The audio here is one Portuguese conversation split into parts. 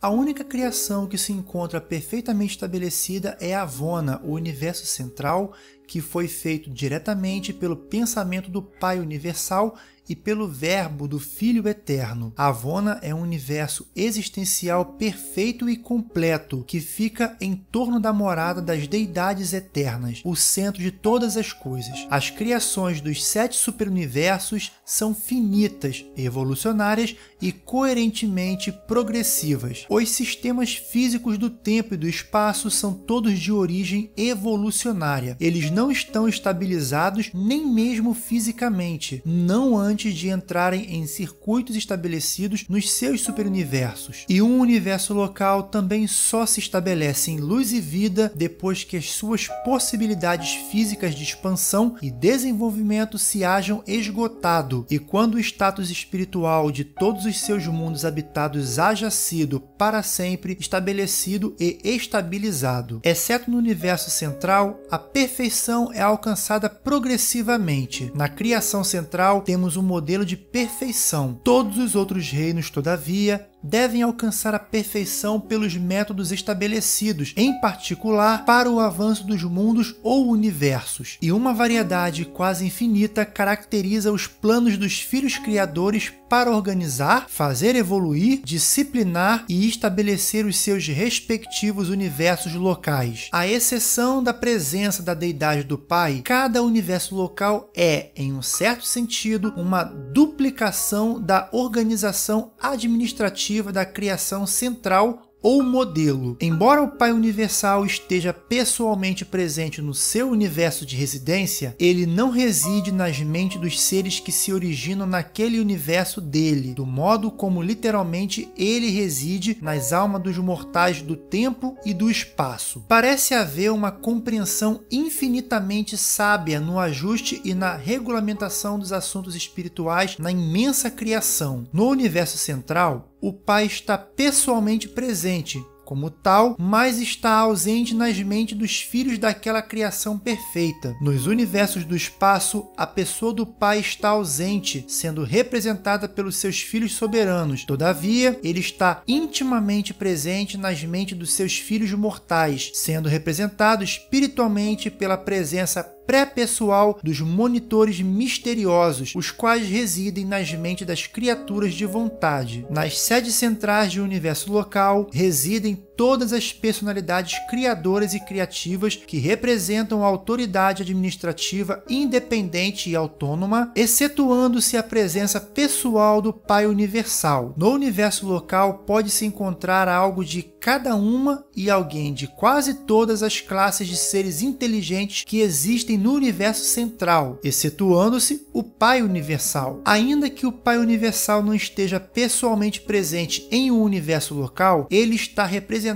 A única criação que se encontra perfeitamente estabelecida é Avona, o universo central, que foi feito diretamente pelo pensamento do Pai Universal e pelo Verbo do Filho Eterno. Avona é um universo existencial perfeito e completo que fica em torno da morada das deidades eternas, o centro de todas as coisas. As criações dos sete superuniversos são finitas, evolucionárias e coerentemente progressivas. Os sistemas físicos do tempo e do espaço são todos de origem evolucionária. Eles não estão estabilizados nem mesmo fisicamente, não antes de entrarem em circuitos estabelecidos nos seus superuniversos. E um universo local também só se estabelece em luz e vida depois que as suas possibilidades físicas de expansão e desenvolvimento se hajam esgotado e quando o status espiritual de todos os seus mundos habitados haja sido para sempre estabelecido e estabilizado. Exceto no universo central, a perfeição é alcançada progressivamente. Na criação central, temos um modelo de perfeição. Todos os outros reinos, todavia, devem alcançar a perfeição pelos métodos estabelecidos, em particular para o avanço dos mundos ou universos. E uma variedade quase infinita caracteriza os planos dos filhos criadores para organizar, fazer evoluir, disciplinar e estabelecer os seus respectivos universos locais. À exceção da presença da deidade do Pai, cada universo local é, em um certo sentido, uma duplicação da organização administrativa da criação central ou modelo. Embora o Pai Universal esteja pessoalmente presente no seu universo de residência, ele não reside nas mentes dos seres que se originam naquele universo dele, do modo como literalmente ele reside nas almas dos mortais do tempo e do espaço. Parece haver uma compreensão infinitamente sábia no ajuste e na regulamentação dos assuntos espirituais na imensa criação. No universo central, o Pai está pessoalmente presente, como tal, mas está ausente nas mentes dos filhos daquela criação perfeita. Nos universos do espaço, a pessoa do Pai está ausente, sendo representada pelos seus filhos soberanos. Todavia, ele está intimamente presente nas mentes dos seus filhos mortais, sendo representado espiritualmente pela presença pré-pessoal dos monitores misteriosos, os quais residem nas mentes das criaturas de vontade. Nas sedes centrais de universo local residem todas as personalidades criadoras e criativas que representam a autoridade administrativa independente e autônoma, excetuando-se a presença pessoal do Pai Universal. No universo local pode-se encontrar algo de cada uma e alguém de quase todas as classes de seres inteligentes que existem no universo central, excetuando-se o Pai Universal. Ainda que o Pai Universal não esteja pessoalmente presente em um universo local, ele está representado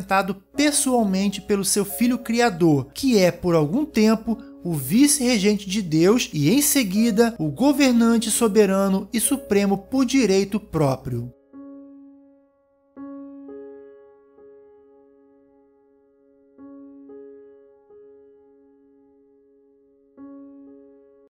pessoalmente pelo seu Filho Criador, que é, por algum tempo, o vice-regente de Deus e, em seguida, o governante soberano e supremo por direito próprio.